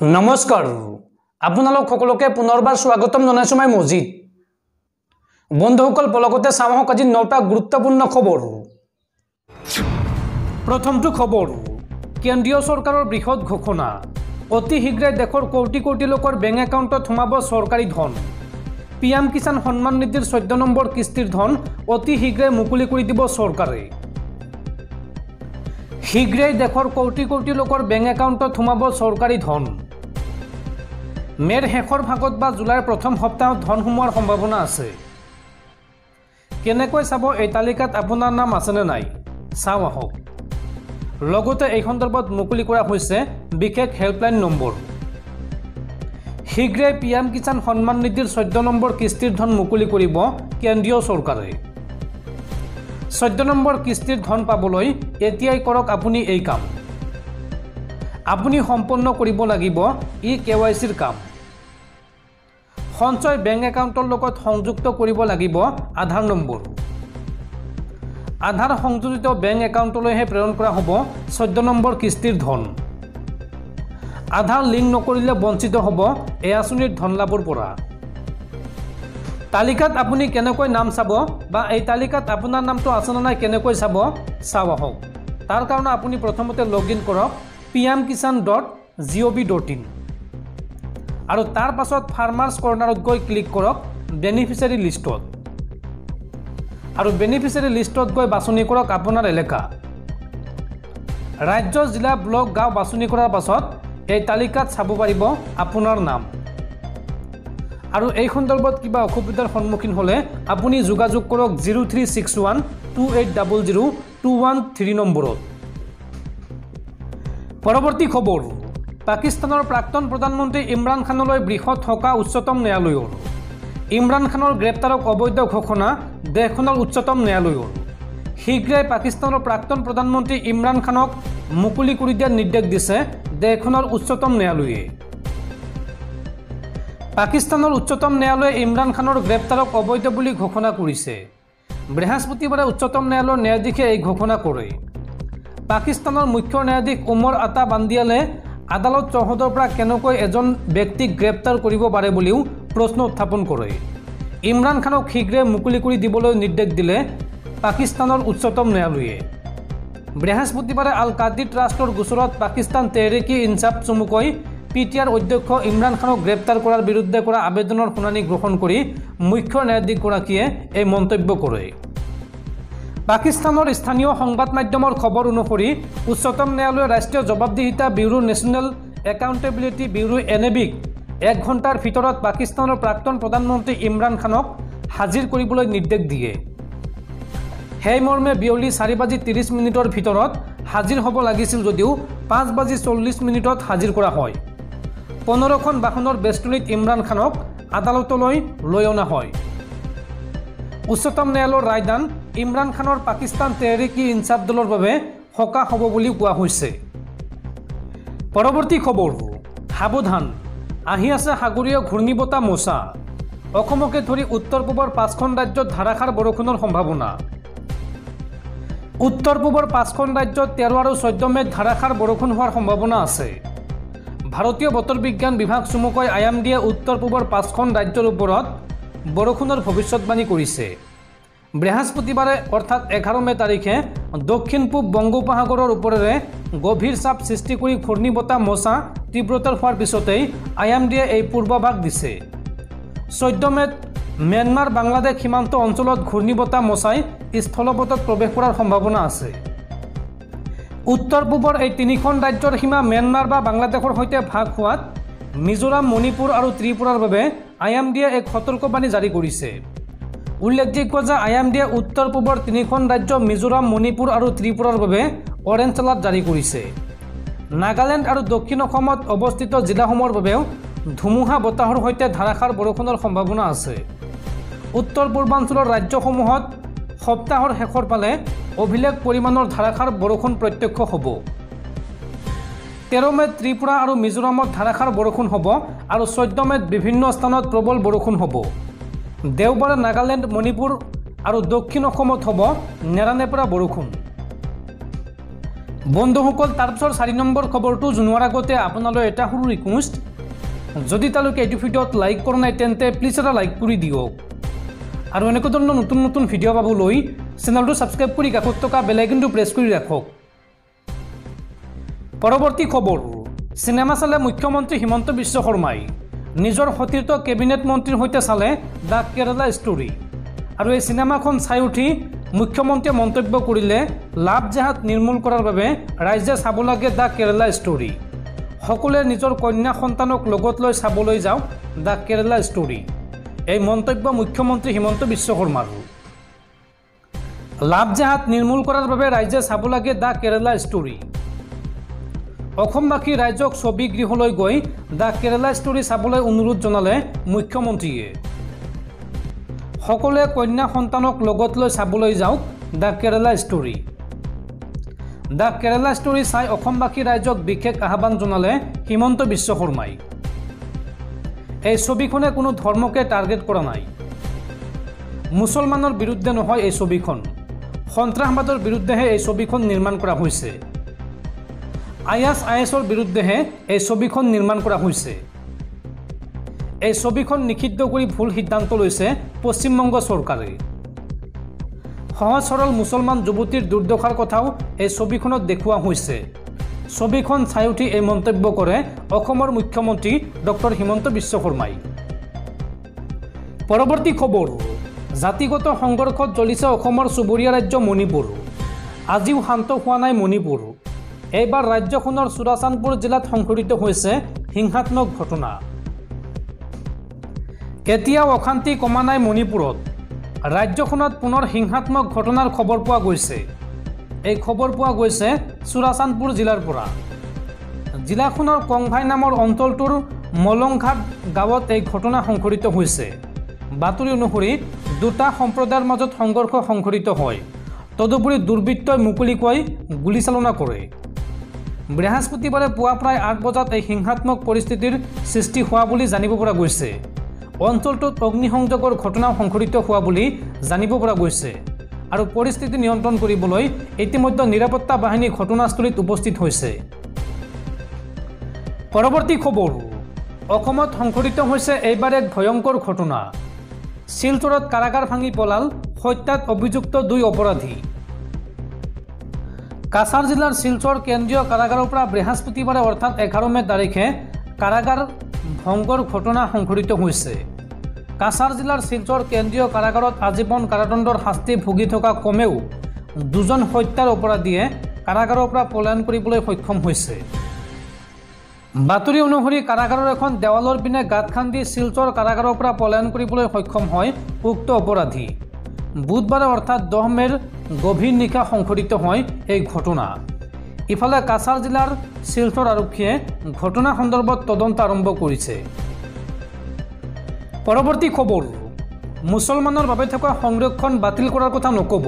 নমস্কাৰ। আপোনালোক সকলোকে পুনৰবাৰ স্বাগতম জনাইছোঁ মই মজিদ। বন্ধুসকল পলকতে চাওঁ আহক আজি নটা গুৰুত্বপূৰ্ণ খবৰ। প্ৰথমটো খবৰ কেন্দ্ৰীয় চৰকাৰৰ বৃহৎ ঘোষণা। অতি শীঘ্ৰে দেশৰ কোটি কোটি লোকৰ বেংক একাউণ্টত সোমাব চৰকাৰী ধন। পি এম কিষাণ সন্মান নিধিৰ চৈধ্য নম্বৰ কিস্তিৰ ধন অতি শীঘ্ৰে মুকলি কৰি দিব চৰকাৰে। শীঘ্ৰেই দেশৰ কোটি কোটি লোকৰ বেংক একাউণ্টত সোমাব চৰকাৰী ধন। মে'ৰ শেষৰ ভাগত বা জুলাইৰ প্ৰথম সপ্তাহত ধন সোমোৱাৰ সম্ভাৱনা আছে। কেনেকৈ চাব এই তালিকাত আপোনাৰ নাম আছেনে নাই? চাওঁ আহক। লগতে এই সন্দৰ্ভত মুকলি কৰা হৈছে বিশেষ হেল্পলাইন নম্বৰ। শীঘ্ৰে পি এম কিষাণ সন্মান নিধিৰ চৈধ্য নম্বৰ কিস্তিৰ ধন মুকলি কৰিব কেন্দ্ৰীয় চৰকাৰে। চৈধ্য নম্বৰ কিস্তিৰ ধন পাবলৈ এতিয়াই কৰক আপুনি এই কাম। আপুনি সম্পন্ন কৰিব লাগিব ই কে ৱাই চিৰ কাম। সঞ্চয় বেংক একাউণ্টৰ লগত সংযুক্ত কৰিব লাগিব আধাৰ নম্বৰ। আধাৰ সংযোজিত বেংক একাউণ্টলৈহে প্ৰেৰণ কৰা হ'ব চৈধ্য নম্বৰ কিস্তিৰ ধন। আধাৰ লিংক নকৰিলে বঞ্চিত হ'ব এই আঁচনিৰ ধন লাভৰ পৰা। তালিকাত আপুনি কেনেকৈ নাম চাব বা এই তালিকাত আপোনাৰ নামটো আছেনে নাই কেনেকৈ চাব চাওঁ আহক। তাৰ কাৰণে আপুনি প্ৰথমতে লগ ইন কৰক P M Kisan dot G O' V dot in. আৰু তাৰ পাছত ফাৰ্মাৰ্ছ কৰ্ণাৰত গৈ ক্লিক কৰক বেনিফিচিয়াৰী লিষ্টত আৰু বেনিফিচিয়াৰী লিষ্টত গৈ বাছনি কৰক আপোনাৰ এলেকা। ৰাজ্য জিলা ব্লক গাঁও বাছনি কৰাৰ পাছত এই তালিকাত চাব পাৰিব আপোনাৰ নাম। আৰু এই সন্দৰ্ভত কিবা অসুবিধাৰ সন্মুখীন হ'লে আপুনি যোগাযোগ কৰক zero' three six one two eight double zero' two one three নম্বৰত। পৰৱৰ্তী খবৰ। পাকিস্তানৰ প্ৰাক্তন প্ৰধানমন্ত্ৰী ইমৰাণ খানলৈ বৃহৎ থকা উচ্চতম ন্যায়ালয়ৰ। ইমৰাণ খানৰ গ্ৰেপ্তাৰক অবৈধ ঘোষণা দেশখনৰ উচ্চতম ন্যায়ালয়ৰ। শীঘ্ৰে পাকিস্তানৰ প্ৰাক্তন প্ৰধানমন্ত্ৰী ইমৰাণ খানক মুকলি কৰি দিয়াৰ নিৰ্দেশ দিছে দেশখনৰ উচ্চতম ন্যায়ালয়ে। পাকিস্তানৰ উচ্চতম ন্যায়ালয়ে ইমৰাণ খানৰ গ্ৰেপ্তাৰক অবৈধ বুলি ঘোষণা কৰিছে। বৃহস্পতিবাৰে উচ্চতম ন্যায়ালয়ৰ ন্যায়াধীশে এই ঘোষণা কৰে। পাকিস্তানৰ মুখ্য ন্যায়াধীশ উমৰ আতা বান্দিয়ালে আদালত চৌহদৰ পৰা কেনেকৈ এজন ব্যক্তিক গ্ৰেপ্তাৰ কৰিব পাৰে বুলিও প্ৰশ্ন উত্থাপন কৰে। ইমৰাণ খানক শীঘ্ৰে মুকলি কৰি দিবলৈ নিৰ্দেশ দিলে পাকিস্তানৰ উচ্চতম ন্যায়ালয়ে। বৃহস্পতিবাৰে আল কাদি ট্ৰাষ্টৰ গোচৰত পাকিস্তান তেহৰিকি ইনচাফ চমুকৈ পি টি আৰ অধ্যক্ষ ইমৰাণ খানক গ্ৰেপ্তাৰ কৰাৰ বিৰুদ্ধে কৰা আবেদনৰ শুনানি গ্ৰহণ কৰি মুখ্য ন্যায়াধীশগৰাকীয়ে এই মন্তব্য কৰে। পাকিস্তানৰ স্থানীয় সংবাদ মাধ্যমৰ খবৰ অনুসৰি উচ্চতম ন্যায়ালয়ে ৰাষ্ট্ৰীয় জবাবদিহিতা bureau national accountability bureau N A বিক এক ঘণ্টাৰ ভিতৰত পাকিস্তানৰ প্ৰাক্তন প্ৰধানমন্ত্ৰী ইমৰাণ খানক হাজিৰ কৰিবলৈ নিৰ্দেশ দিয়ে। সেই মৰ্মে বিয়লি চাৰি বাজি ত্ৰিছ মিনিটৰ ভিতৰত হাজিৰ হ'ব লাগিছিল যদিও পাঁচ বাজি চল্লিছ মিনিটত হাজিৰ কৰা হয়। পোন্ধৰখন বাহনৰ বেষ্টনীত ইমৰাণ খানক আদালতলৈ লৈ অনা হয়। উচ্চতম ন্যায়ালয়ৰ ৰায়দান ইমৰাণ খানৰ পাকিস্তান তেহৰিকি ইনচাফ দলৰ বাবে সকাহ হ'ব বুলি কোৱা হৈছে। পৰৱৰ্তী খবৰ সাৱধান। আহি আছে সাগৰীয় ঘূৰ্ণী বতাহ মোচা। অসমকে ধৰি উত্তৰ পূবৰ পাঁচখন ৰাজ্যত ধাৰাসাৰ বৰষুণৰ সম্ভাৱনা। উত্তৰ পূবৰ পাঁচখন ৰাজ্যত তেৰ আৰু চৈধ্য মে'ত ধাৰাসাৰ বৰষুণ হোৱাৰ সম্ভাৱনা আছে। ভাৰতীয় বতৰ বিজ্ঞান বিভাগ চমুকৈ আই এম উত্তৰ পূবৰ পাঁচখন ৰাজ্যৰ ওপৰত বৰষুণৰ ভৱিষ্যতবাণী কৰিছে। বৃহস্পতিবাৰে অৰ্থাৎ এঘাৰ মে' তাৰিখে দক্ষিণ পূব বংগোপসাগৰৰ ওপৰেৰে গভীৰ চাপ সৃষ্টি কৰি ঘূৰ্ণী বতাহ মচা তীব্ৰতৰ হোৱাৰ পিছতেই আই এম ডিয়ে এই পূৰ্বাভাস দিছে। চৈধ্য মে'ত ম্যানমাৰ বাংলাদেশ সীমান্ত অঞ্চলত ঘূৰ্ণী বতাহ মচাই স্থলপথত প্ৰৱেশ কৰাৰ সম্ভাৱনা আছে। উত্তৰ পূবৰ এই তিনিখন ৰাজ্যৰ সীমা ম্যানমাৰ বা বাংলাদেশৰ সৈতে ভাগ হোৱাত মিজোৰাম মণিপুৰ আৰু ত্ৰিপুৰাৰ বাবে আই এম ডিয়ে এক সতৰ্কবাণী জাৰি কৰিছে। উল্লেখযোগ্য যে আই এম ডিয়ে উত্তৰ পূবৰ তিনিখন ৰাজ্য মিজোৰাম মণিপুৰ আৰু ত্ৰিপুৰাৰ বাবে অৰেঞ্জ এলাৰ্ট জাৰি কৰিছে। নাগালেণ্ড আৰু দক্ষিণ অসমত অৱস্থিত জিলাসমূহৰ বাবেও ধুমুহা বতাহৰ সৈতে ধাৰাসাৰ বৰষুণৰ সম্ভাৱনা আছে। উত্তৰ পূৰ্বাঞ্চলৰ ৰাজ্যসমূহত সপ্তাহৰ শেষৰ ফালে অভিলেখ পৰিমাণৰ ধাৰাসাৰ বৰষুণ প্ৰত্যক্ষ হ'ব। তেৰ মে'ত ত্ৰিপুৰা আৰু মিজোৰামত ধাৰাসাৰ বৰষুণ হ'ব আৰু চৈধ্য মে'ত বিভিন্ন স্থানত প্ৰবল বৰষুণ হ'ব। দেওবাৰে নাগালেণ্ড মণিপুৰ আৰু দক্ষিণ অসমত হ'ব নেৰানেপেৰা বৰষুণ। বন্ধুসকল তাৰপিছত চাৰি নম্বৰ খবৰটো জনোৱাৰ আগতে আপোনালৈ এটা সৰু ৰিকুৱেষ্ট যদি তেওঁলোকে এইটো ভিডিঅ'ত লাইক কৰা নাই তেন্তে প্লিজ এটা লাইক কৰি দিয়ক। আৰু এনেকুৱা ধৰণৰ নতুন নতুন ভিডিঅ' পাবলৈ চেনেলটো ছাবস্ক্ৰাইব কৰি কাষত থকা বেলাইকনটো প্ৰেছ কৰি ৰাখক। পৰৱৰ্তী খবৰ চিনেমা চালে মুখ্যমন্ত্ৰী হিমন্ত বিশ্ব শৰ্মাই। নিজৰ সতীৰ্থ কেবিনেট মন্ত্ৰীৰ সৈতে চালে দ্য কেৰালা ষ্টৰী। আৰু এই চিনেমাখন চাই উঠি মুখ্যমন্ত্ৰীয়ে মন্তব্য কৰিলে লাভ জেহাত নিৰ্মূল কৰাৰ বাবে ৰাইজে চাব লাগে দ্য কেৰালা ষ্টৰী। সকলোৱে নিজৰ কন্যা সন্তানক লগত লৈ চাবলৈ যাওক দ্য কেৰালা ষ্টৰী। এই মন্তব্য মুখ্যমন্ত্ৰী হিমন্ত বিশ্ব শৰ্মাৰ। লাভ জেহাত নিৰ্মূল কৰাৰ বাবে ৰাইজে চাব লাগে দ্য কেৰালা ষ্টৰী। অসমবাসী ৰাইজক ছবি গৃহলৈ গৈ দ্য কেৰালা ষ্টৰী চাবলৈ অনুৰোধ জনালে মুখ্যমন্ত্ৰীয়ে। সকলোৱে কন্যা সন্তানক লগত লৈ চাবলৈ যাওক the Kerala story. The Kerala story চাই অসমবাসী ৰাইজক বিশেষ আহ্বান জনালে হিমন্ত বিশ্ব শৰ্মাই। এই ছবিখনে কোনো ধৰ্মকে টাৰ্গেট কৰা নাই। মুছলমানৰ বিৰুদ্ধে নহয় এই ছবিখন। সন্ত্ৰাসবাদৰ বিৰুদ্ধেহে এই ছবিখন নিৰ্মাণ কৰা হৈছে। আই এছ আই এছৰ বিৰুদ্ধেহে এই ছবিখন নিৰ্মাণ কৰা হৈছে। এই ছবিখন নিষিদ্ধ কৰি ভুল সিদ্ধান্ত লৈছে পশ্চিমবংগ চৰকাৰে। সহজ সৰল মুছলমান যুৱতীৰ দুৰ্দশাৰ কথাও এই ছবিখনত দেখুওৱা হৈছে। ছবিখন চাই উঠি এই মন্তব্য কৰে অসমৰ মুখ্যমন্ত্ৰী ডক্টৰ হিমন্ত বিশ্ব শৰ্মাই। পৰৱৰ্তী খবৰ জাতিগত সংঘৰ্ষত জ্বলিছে অসমৰ চুবুৰীয়া ৰাজ্য মণিপুৰ। আজিও শান্ত হোৱা নাই মণিপুৰ। এইবাৰ ৰাজ্যখনৰ চুৰাচান্দপুৰ জিলাত সংঘটিত হৈছে হিংসাত্মক ঘটনা। কেতিয়াও অশান্তি কমা নাই মণিপুৰত। ৰাজ্যখনত পুনৰ হিংসাত্মক ঘটনাৰ খবৰ পোৱা গৈছে। এই খবৰ পোৱা গৈছে চুৰাচান্দপুৰ জিলাৰ পৰা। জিলাখনৰ কংভাই নামৰ অঞ্চলটোৰ মলংঘাট গাঁৱত এই ঘটনা সংঘটিত হৈছে। বাতৰি অনুসৰি দুটা সম্প্ৰদায়ৰ মাজত সংঘৰ্ষ সংঘটিত হয়। তদুপৰি দুৰ্বৃত্তই মুকলিকৈ গুলীচালনা কৰে। বৃহস্পতিবাৰে পুৱা প্ৰায় আঠ বজাত এই হিংসাত্মক পৰিস্থিতিৰ সৃষ্টি হোৱা বুলি জানিব পৰা গৈছে। অঞ্চলটোত অগ্নিসংযোগৰ ঘটনা সংঘটিত হোৱা বুলি জানিব পৰা গৈছে আৰু পৰিস্থিতি নিয়ন্ত্ৰণ কৰিবলৈ ইতিমধ্যে নিৰাপত্তা বাহিনী ঘটনাস্থলীত উপস্থিত হৈছে। পৰৱৰ্তী খবৰ অসমত সংঘটিত হৈছে এইবাৰ এক ভয়ংকৰ ঘটনা। শিলচৰত কাৰাগাৰ ভাঙি পলাল হত্যাত অভিযুক্ত দুই অপৰাধী। কাছাৰ জিলাৰ শিলচৰ কেন্দ্ৰীয় কাৰাগাৰৰ পৰা বৃহস্পতিবাৰে অৰ্থাৎ এঘাৰ মে' তাৰিখে কাৰাগাৰ ভংগৰ ঘটনা সংঘটিত হৈছে কাছাৰ জিলাৰ শিলচৰ কেন্দ্ৰীয় কাৰাগাৰত আজীৱন কাৰাদণ্ডৰ শাস্তি ভুগি থকা কমেও দুজন হত্যাৰ অপৰাধীয়ে কাৰাগাৰৰ পৰা পলায়ন কৰিবলৈ সক্ষম হৈছে। বাতৰি অনুসৰি কাৰাগাৰৰ এখন দেৱালৰ পিনে গাঁত খান্দি শিলচৰ কাৰাগাৰৰ পৰা পলায়ন কৰিবলৈ সক্ষম হয় উক্ত অপৰাধী। বুধবাৰে অৰ্থাৎ দহ মে'ৰ গভীৰ নিশা সংঘটিত হয় এই ঘটনা। ইফালে কাছাৰ জিলাৰ শিলচৰ আৰক্ষীয়ে ঘটনা সন্দৰ্ভত তদন্ত আৰম্ভ কৰিছে। পৰৱৰ্তী খবৰ মুছলমানৰ বাবে থকা সংৰক্ষণ বাতিল কৰাৰ কথা নক'ব।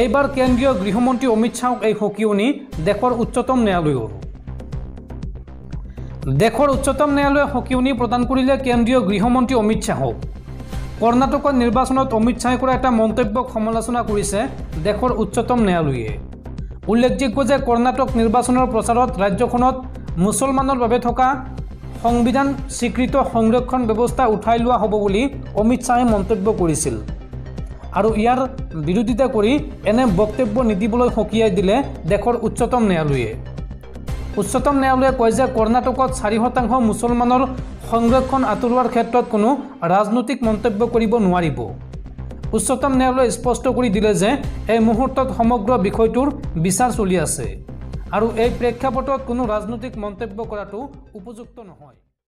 এইবাৰ কেন্দ্ৰীয় গৃহমন্ত্ৰী অমিত শ্বাহক এই সকিয়নি দেশৰ উচ্চতম ন্যায়ালয়ৰ। দেশৰ উচ্চতম ন্যায়ালয়ে সকিয়নি প্ৰদান কৰিলে কেন্দ্ৰীয় গৃহমন্ত্ৰী অমিত শ্বাহক। কৰ্ণাটকৰ নিৰ্বাচনত অমিত শ্বাহে কৰা এটা মন্তব্যক সমালোচনা কৰিছে দেশৰ উচ্চতম ন্যায়ালয়ে। উল্লেখযোগ্য যে কৰ্ণাটক নিৰ্বাচনৰ প্ৰচাৰত ৰাজ্যখনত মুছলমানৰ বাবে থকা সংবিধান স্বীকৃত সংৰক্ষণ ব্যৱস্থা উঠাই লোৱা হ'ব বুলি অমিত শ্বাহে মন্তব্য কৰিছিল। আৰু ইয়াৰ বিৰোধিতা কৰি এনে বক্তব্য নিদিবলৈ সকীয়াই দিলে দেশৰ উচ্চতম ন্যায়ালয়ে। উচ্চতম ন্যায়ালয়ে কয় যে কৰ্ণাটকত চাৰি শতাংশ মুছলমানৰ সংৰক্ষণ আঁতৰোৱাৰ ক্ষেত্ৰত কোনো ৰাজনৈতিক মন্তব্য কৰিব নোৱাৰিব। উচ্চতম ন্যায়ালয়ে স্পষ্ট কৰি দিলে যে এই মুহূৰ্তত সমগ্ৰ বিষয়টোৰ বিচাৰ চলি আছে আৰু এই প্ৰেক্ষাপটত কোনো ৰাজনৈতিক মন্তব্য কৰাটো উপযুক্ত নহয়।